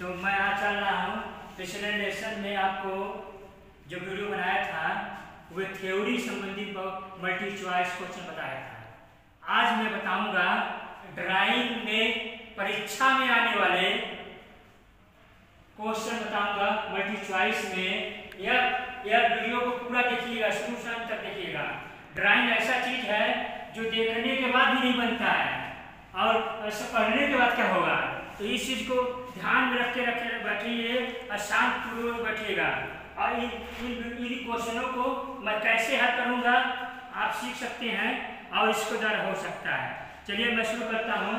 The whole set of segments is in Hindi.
तो मैं आज चल रहा हूँ। पिछले लेसन में आपको जो वीडियो बनाया था, वो थ्योरी संबंधित मल्टी चॉइस क्वेश्चन बताया था। आज मैं बताऊँगा ड्राइंग में परीक्षा में आने वाले क्वेश्चन बताऊँगा मल्टी चॉइस में। यह यह वीडियो को पूरा देखिएगा, शुरू से अंत तक देखिएगा। ड्राइंग ऐसा चीज़ है, जो देखने के बाद भी नहीं बनता है। और ऐसा पढ़ने के बाद क्या होगा? तो इस चीज़ को ध्यान में रख के रखे बैठिए, और शांत पूर्वक बैठिएगा। और इन इन क्वेश्चनों को मैं कैसे हल करूँगा, आप सीख सकते हैं, और इसको डर हो सकता है। चलिए, मैं शुरू करता हूँ।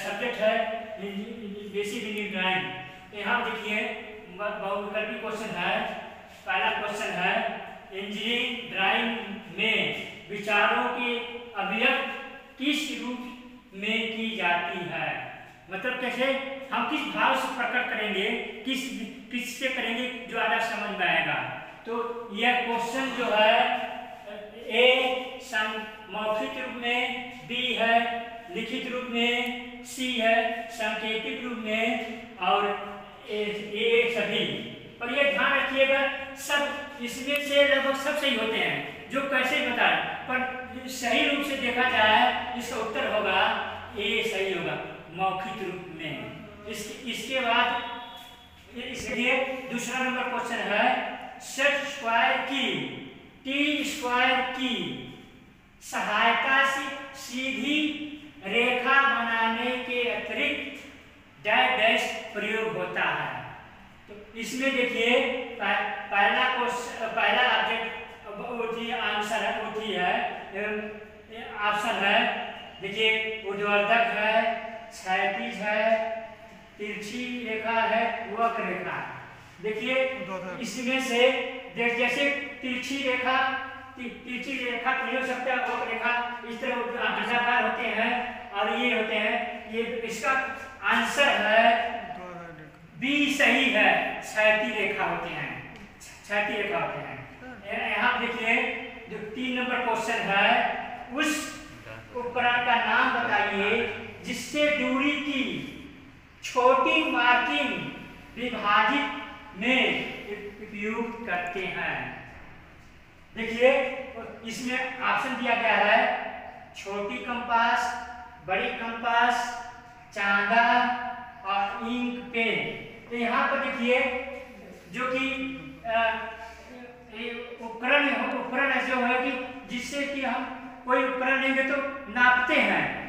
सब्जेक्ट है बेसिक इंजीनियरिंग ड्राइंग यहाँ देखिए बहुविकल्पी क्वेश्चन है, पहला क्वेश्चन है इंजीनियरिंग ड्राइंग में विचारों के अभिव्यक्त किस रूप में की जाती है? मतलब कैसे? हम किस भाव से प्रकट करेंगे? किस किस से करेंगे जो ज़्यादा समझ में आएगा? तो यह क्वेश्चन जो है ए मौखिक रूप में बी है लिखित रूप में सी है सांकेतिक रूप में और ए, ए सभी। और ये ध्यान रखिएगा सब इसमें से लगभग सब सही होते हैं जो कैसे बताए। पर सही रूप से देखा जाए इसका उत्तर होगा ए सही होगा। मौखिक रूप में। इस, इसके बाद इसलिए दूसरा नंबर क्वेश्चन है सेट स्क्वायर की टी स्क्वायर की सहायता से सीधी रेखा बनाने के अतिरिक्त डैश प्रयोग होता है। तो इसमें देखिए पहला क्वेश्चन पहला ऑब्जेक्ट आंसर है ओटी है ऑप्शन है देखिए उद्वर्धक है क्षैतिज है, तिरछी रेखा है वक्र रेखा है। देखिए, इसमें से जैसे तिरछी रेखा तिरछी रेखा प्रयोग सकते हैं वक्र रेखा इस तरह आधाकार होते हैं और ये होते हैं। ये इसका आंसर है बी सही है क्षैती रेखा होते हैं। क्षैती रेखा होते हैं। यहाँ देखिए, जो तीन नंबर क्वेश्चन है, उस उपकरण का नाम बताइए। जिससे दूरी की छोटी मार्किंग विभाजित में उपयोग करते हैं। देखिए, इसमें ऑप्शन दिया गया है, छोटी कंपास बड़ी कंपास चांदा और इंक पेन तो यहाँ पर देखिए, जो कि उपकरण उपकरण ऐसे है कि जिससे कि हम कोई उपकरण लेंगे तो नापते हैं।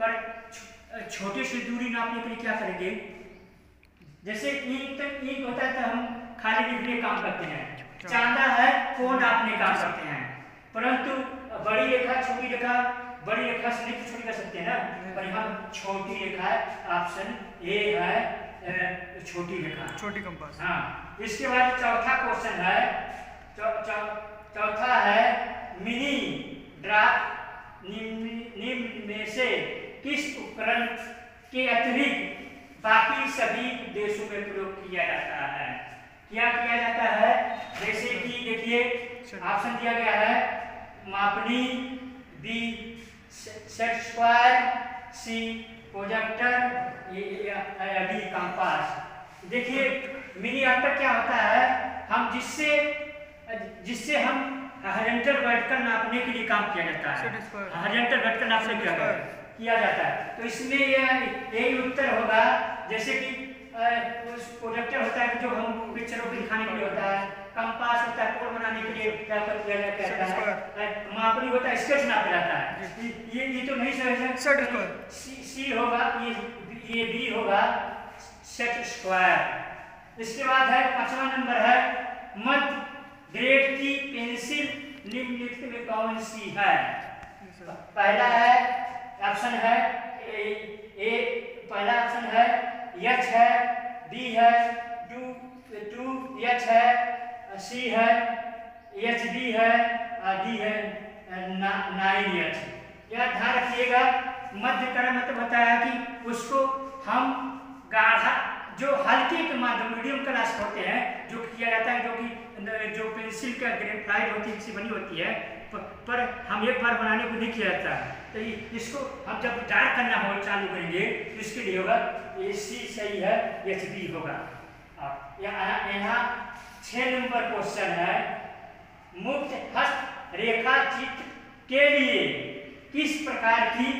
पर छोटे से दूरी नापने के लिए क्या करेंगे? जैसे ईंट तक ईंट होता है तो हम खाली लिखने काम करते हैं? चांदा है वो नापने काम करते हैं। परंतु बड़ी रेखा छोटी रेखा बड़ी रेखा से नहीं छोटी कर सकते हैं ना? पर यहाँ छोटी रेखा है ऑप्शन ए है छोटी रेखा। छोटी कंपास हाँ। इसके बाद चौथा क्वेश्चन है चौथा है मिनी ड्राफ्ट निम्न में से किस उपकरण के अतिरिक्त बाकी सभी देशों में प्रयोग किया जाता है। क्या किया जाता है? जैसे कि देखिए ऑप्शन दिया गया है मापनी B set square C projector D compass देखिए मिनी आर्टर क्या होता है? हम जिससे जिससे हम हरियंटर बैठकर नापने के लिए काम किया जाता है। हरियंटर बैठकर नापने के लिए किया जाता है। तो इसमें यह यही उत्तर होगा जैसे कि प्रोजेक्टर होता है जो हम पिक्चरों को दिखाने के लिए होता है कंपास होता है कोड बनाने के लिए क्या किया जाता है मापनी होता है स्केच नापा जाता है। ये ये तो नहीं समझ सी सी होगा ये ये बी होगा सेट स्क्वायर इसके बाद है पांचवा नंबर है मध्य ग्रेड की पेंसिल निम्नलिखित में कौन सी है? पहला है ऑप्शन है ए, ए पहला ऑप्शन है एच है बी है टू टू एच है सी है एच डी है डी है नाइन एच यह ध्यान रखिएगा मध्य क्रम मतलब होता है कि उसको हम गाढ़ा जो हल्के के माध्यम मीडियम क्लास होते हैं जो किया जाता है जो कि जो पेंसिल का ग्रेफाइट होती है बनी होती है प- पर हम एक बार बनाने को नहीं किया जाता। है तो इसको हम जब डार्क करना हो चालू करेंगे तो इसके लिए होगा ए सी सही है एच बी होगा यहाँ छः नंबर क्वेश्चन है, मुक्त हस्त रेखा चित्र के लिए किस प्रकार की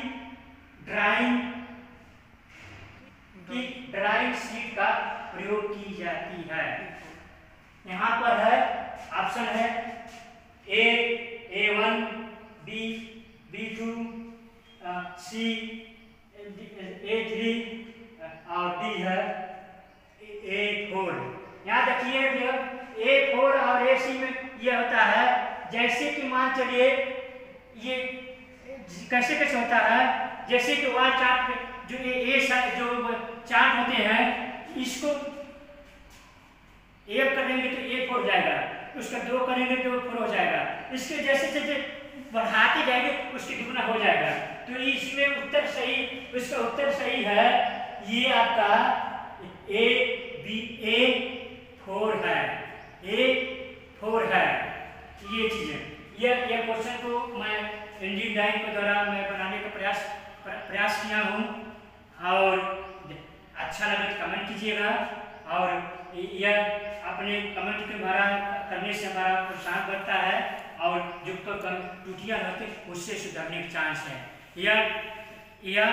ड्राइंग की ड्राइंग शीट का प्रयोग की जाती है? यहाँ पर है ऑप्शन है A A one B B two C A three और डी है ए फोर यहाँ देखिए ए फोर और ए सी में ये होता है, जैसे कि मान चलिए, ये कैसे कैसे होता है, जैसे कि वाल चार्ट जो ये ए जो चार्ट होते हैं, इसको एक करेंगे तो एक हो जाएगा, उसका दो करेंगे तो फोर हो जाएगा। इसके जैसे जैसे बढ़ाते जाएँगे, उसके दुगना हो जाएगा। तो इसमें उत्तर सही उसका उत्तर सही है, ये आपका ए, बी, ए, फोर है। ए, फोर है। ये चीज़ें ये ये क्वेश्चन को मैं इंडियन ड्राइंग के द्वारा मैं बनाने का प्रयास, प्र- प्रयास किया हूँ। और अच्छा लगे तो कमेंट कीजिएगा। और यह अपने कमेंट के द्वारा, करने से हमारा प्रोत्साहन बढ़ता है। और जो तो कम त्रुटियाँ रहती उससे सुधरने के चांस है। यह यह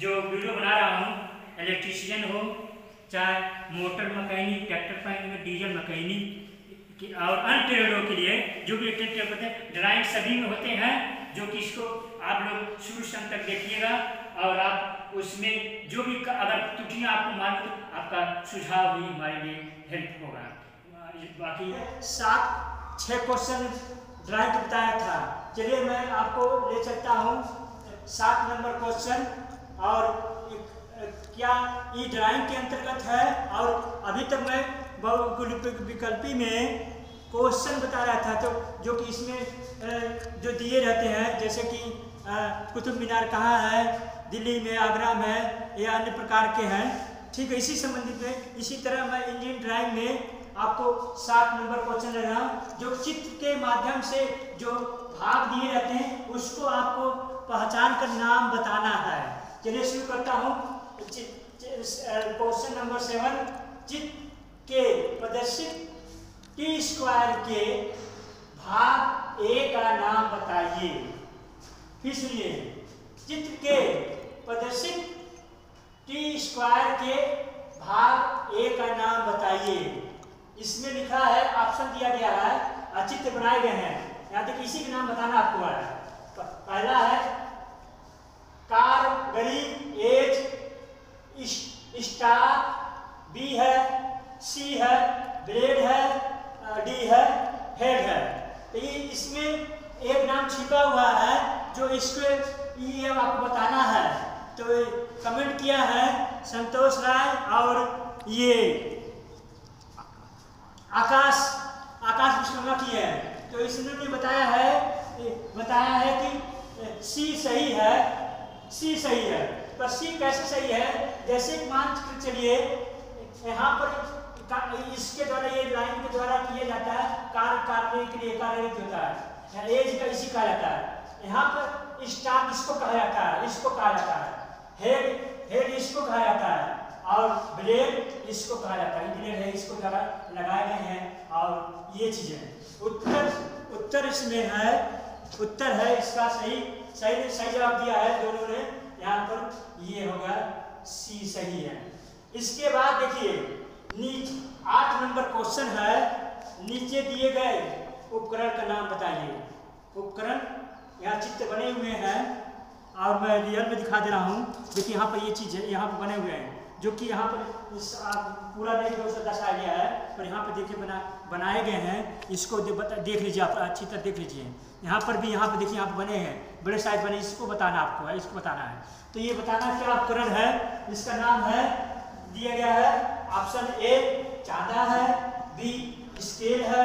जो वीडियो बना रहा हूँ इलेक्ट्रीशियन हो, चाहे motor mechanic tractor mechanic diesel mechanic और अन्य ट्रेडरों के लिए जो भी ट्रेड होते हैं ड्राइंग सभी में होते हैं, जो कि इसको आप लोग शुरू से अंत तक देखिएगा, और आप उसमें जो भी अगर त्रुटियाँ आपको मालूम तो आपका सुझाव भी हमारे लिए हेल्प होगा। बाकी सात छः क्वेश्चन ड्राइंग बताया था। चलिए मैं आपको ले चलता हूँ सात नंबर क्वेश्चन और क्या ये ड्राइंग के अंतर्गत है? और अभी तक मैं बहुविकल्पी विकल्पी में क्वेश्चन बता रहा था तो जो कि इसमें जो दिए रहते हैं, जैसे कि कुतुब मीनार कहाँ है? दिल्ली में, आगरा में, या अन्य प्रकार के हैं। ठीक है, इसी संबंधित में, इसी तरह मैं इंडियन ड्राइंग में आपको सात नंबर क्वेश्चन ले रहा हूँ। जो चित्र के माध्यम से जो भाग दिए रहते हैं, उसको आपको पहचान कर नाम बताना है। चलिए शुरू करता हूँ। Question number seven. चित्र के प्रदर्शित टी स्क्वायर के भाग ए का नाम बताइए। फिर सुनिए। चित्र के प्रदर्शित टी स्क्वायर के भाग ए का नाम बताइए। इसमें लिखा है ऑप्शन दिया गया है चित्र बनाए गए हैं। यहाँ तक इसी के नाम बताना आपको है। पहला है, कार गरी एज स्टार बी है, सी है, ब्लेड है डी है, हेड है। तो ये इसमें एक नाम छिपा हुआ है, जो इसको ये आपको बताना है। तो कमेंट किया है, संतोष राय और ये। आकाश आकाश विश्वकर्मा की है। तो इसने भी बताया है बताया है कि सी सही है, सी सही है। पर सी कैसे सही है? जैसे मान चलिए, यहाँ पर इसके द्वारा, ये लाइन के द्वारा किया जाता है, कार काटने के लिए कार्यरत होता है एज का इसी कहा जाता है। यहाँ पर स्टार इसको कहा जाता है, इसको कहा जाता है। हेड हेड इसको कहा जाता है। और ब्लेड इसको कहा जाता है। ब्लेड है, इसको लगा, लगाए गए हैं और ये चीज़ें उत्तर उत्तर इसमें है, उत्तर है इसका सही सही सही जवाब दिया है दोनों ने। यहाँ पर ये होगा सी सही है। इसके बाद देखिए, नीचे, आठ नंबर क्वेश्चन है, नीचे दिए गए उपकरण का नाम बताइए। उपकरण, यहाँ चित्र बने हुए हैं, और मैं रियल में दिखा दे रहा हूँ। देखिए, यहाँ पर ये चीज़ है, यहाँ पर बने हुए हैं। जो कि यहाँ पर इस पूरा नहीं दर्शाया गया है पर यहाँ पर देखिए बना बनाए गए हैं। इसको दे, बता, देख लीजिए आप अच्छी तरह देख लीजिए। यहाँ पर भी यहाँ पर देखिए यहाँ पर बने हैं। बड़े साइज़ बने इसको बताना आपको है इसको बताना है। तो ये बताना क्या उपकरण है इसका नाम है दिया गया है ऑप्शन ए चांदा है बी स्केल है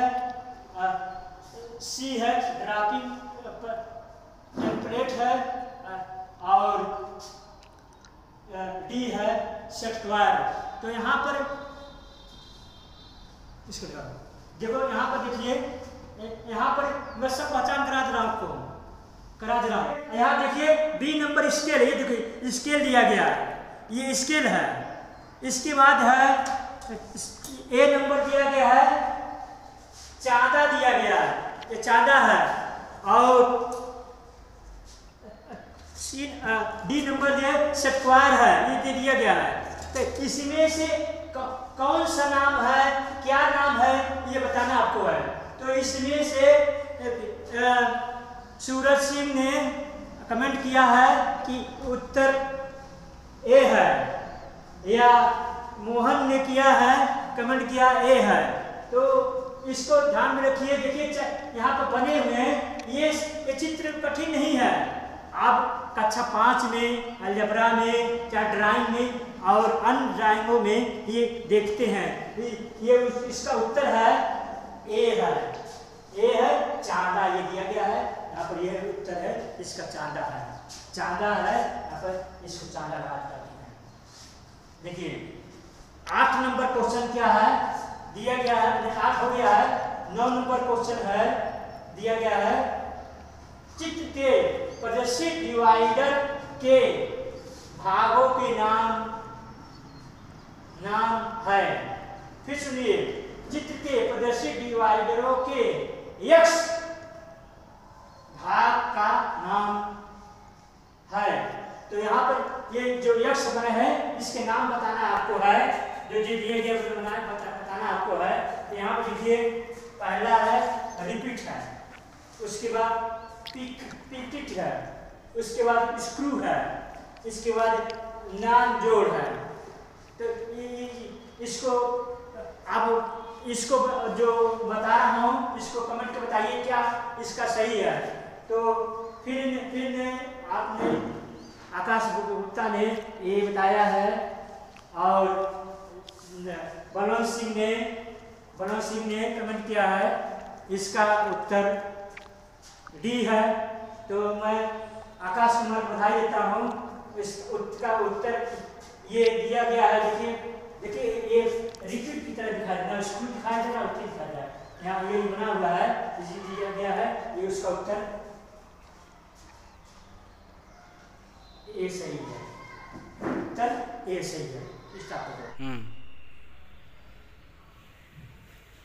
सी है ड्रापिंग टेम्पलेट है और डी है सेटवायर तो यहाँ पर इसको देखो यहाँ पर देखिए यहाँ पर मैं सब पहचान करा दे रहा हूँ आपको। करा दे रहा हूँ। यहाँ देखिए बी नंबर स्केल ये देखिए स्केल दिया गया है। ये स्केल है। इसके बाद है ए नंबर दिया गया है। चांदा दिया गया है। ये चांदा है। और सी डी नंबर जो है स्क्वायर है ये दे दिया गया है। तो इसमें से कौन सा नाम है क्या नाम है ये बताना आपको है। तो इसमें से सूरज सिंह ने कमेंट किया है कि उत्तर ए है या मोहन ने किया है कमेंट किया ए है। तो इसको ध्यान में रखिए देखिए यहाँ पर बने हुए हैं। ये, ये चित्र कठिन नहीं है। आप कक्षा पाँच में, अलजबरा में, चाहे ड्राइंग में और अन्य ड्राइंगों में ये देखते हैं। ये इसका उत्तर है, ए है। ए है चांदा, ये दिया गया है। यहाँ पर ये उत्तर है, इसका चांदा है। चांदा है, यहाँ पर इसको चांदा बात करते हैं। देखिए, आठ नंबर क्वेश्चन क्या है? दिया गया है आठ हो गया है। नौ नंबर क्वेश्चन है, दिया गया है चित्र के प्रदर्शित डिवाइडर के भागों के नाम नाम है। फिर सुनिए, चित्र के प्रदर्शित डिवाइडरों के यक्ष भाग का नाम है। तो यहाँ पर ये जो यक्ष बने हैं, इसके नाम बताना आपको है। जो जो दिए गए बताना आपको है। तो यहाँ पर देखिए, पहला है, रिपीट है। उसके बाद पिटिट है। उसके बाद स्क्रू है। इसके बाद नाम जोड़ है। तो इसको, अब इसको जो बता रहा हूँ, इसको कमेंट कर बताइए क्या इसका सही है। तो फिर फिर ने आपने आकाश गुप्ता ने ये बताया है। और बलवंत सिंह ने, बलवंत सिंह ने कमेंट किया है। इसका उत्तर डी है तो मैं आकाश कुमार बधाई देता हूँ। इस का उत्तर ये दिया गया है देखिए देखिए ये रिपीट की तरह दिखाया ना स्कूल दिखाया जाए ना उत्तर दिखाया जाए। यहाँ ये बना हुआ है इसी दिया गया है ये उसका उत्तर ए सही है। उत्तर ए सही है इस टाइप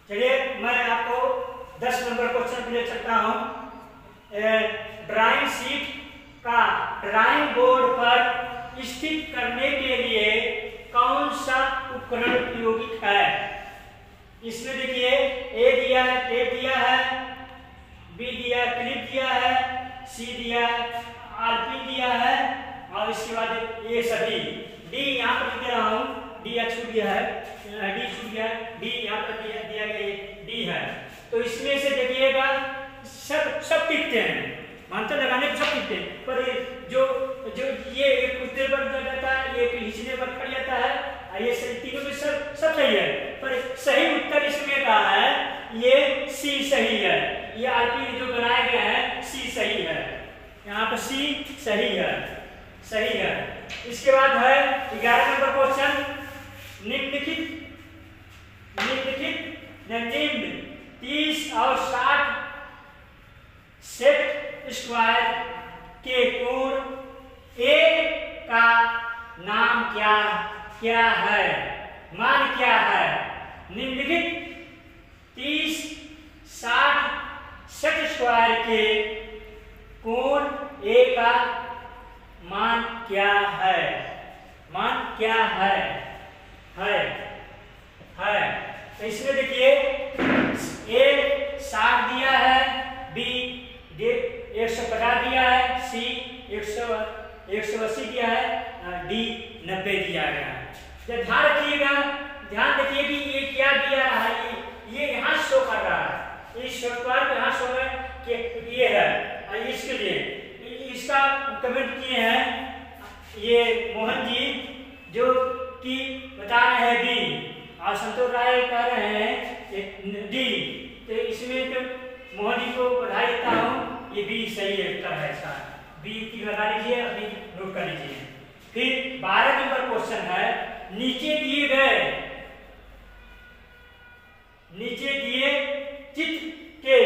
चलिए मैं आपको दस नंबर क्वेश्चन ले सकता हूँ। ड्राइंग शीट का ड्राइंग बोर्ड पर स्थित करने के लिए कौन सा उपकरण उपयोगिक है? इसमें देखिए ए दिया है टेप दिया है बी दिया क्लिप दिया है सी दिया आरपी दिया है और इसके बाद ये सभी। डी यहाँ पर लिख रहा हूँ। डी या छूट गया है डी छूट गया डी यहाँ पर दिया गया डी है। तो इसमें से देखिएगा सब सब टिकते हैं। मानते लगाने को सब टिकते हैं। पर ये जो जो ये एक कुत्ते पर जाता है एक हिचने पर खड़ जाता है ये तीनों में सब सब सही है। पर सही उत्तर इसमें का है, ये सी सही है। ये आरपी जो बनाया गया है सी सही है। यहाँ पर सी सही है। सही है। इसके बाद है ग्यारह नंबर क्वेश्चन। निम्नलिखित निम्नलिखित निम्न तीस और साठ सेट स्क्वायर के कोण ए का नाम क्या क्या है? मान क्या है? निम्नलिखित तीस साठ सेट स्क्वायर के कोण ए का मान क्या है? मान क्या है? है है। तो इसमें देखिए ए साठ दिया है बी एक सौ पचास दिया है सी एक सौ एक सौ अस्सी दिया है डी नब्बे दिया गया है। ध्यान रखिएगा, ध्यान रखिए कि ये क्या दिया रहा है, ये यहाँ शो कर रहा है। इस पे यहाँ शो है कि ये है इसके लिए, इसका कमेंट किए हैं, ये मोहन जी, जो कि बता रहे हैं डी और संतोष राय कह रहे हैं डी तो इसमें तो मोहन जी को बधाई देता हूँ। ये बी सही है उत्तर है इसका। बी की लगा लीजिए, अभी नोट कर लीजिए। फिर बारह नंबर क्वेश्चन है, नीचे दिए गए, नीचे दिए चित्र के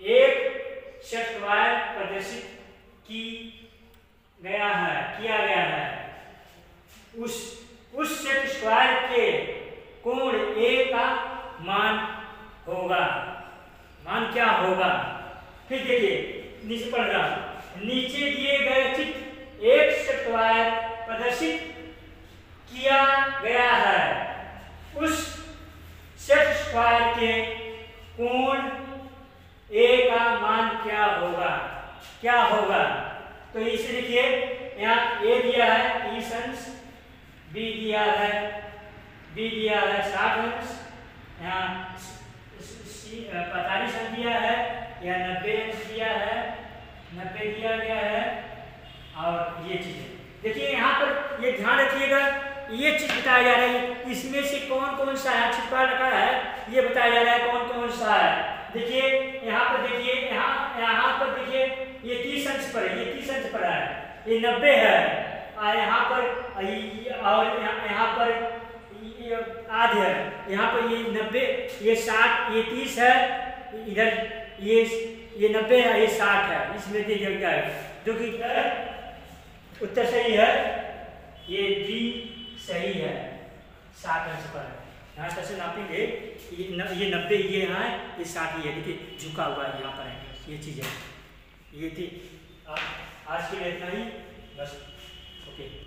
एक सटवायर प्रदर्शित की गया है, किया गया है। उस उस सेट के कोण ए का मान होगा। मान क्या होगा? फिर देखिए, नीचे पढ़ रहा नीचे दिए गए चित्र एक स्क्वायर प्रदर्शित किया गया है। उस सेट स्क्वायर के कोण ए का मान क्या होगा? क्या होगा? तो इसे देखिए, यहाँ ए दिया है तीस अंश बी दिया है बी दिया है साठ अंश, यहाँ पैंतालीस अंश दिया है या नब्बे अंश दिया है, नब्बे दिया गया है, और ये चीज़ें। देखिए, यहाँ पर ये ध्यान रखिएगा, ये चीज़ बताया जा रहा है, इसमें से कौन कौन सा है? छिपा रखा है, ये बताया जा रहा है कौन कौन सा है। देखिए, यहाँ पर देखिए, यहाँ यहाँ पर देखिए, ये तीस अंश पर है, ये तीस अंश पर है, ये नब्बे है, और यहाँ पर, और यहाँ पर आधे है। यहाँ पर ये नब्बे, ये साठ, ये तीस है। इधर ये ये नब्बे है, ये साठ है। इसमें देखिए क्या है जो कि उत्तर सही है, ये डी सही है। साठ अंश पर है यहाँ से नापेंगे, ये ये नब्बे ये यहाँ है, ये साठ ये देखिए, झुका हुआ है, यहाँ पर है, ये चीज़ है। ये थी आज के लिए इतना ही, बस, ओके।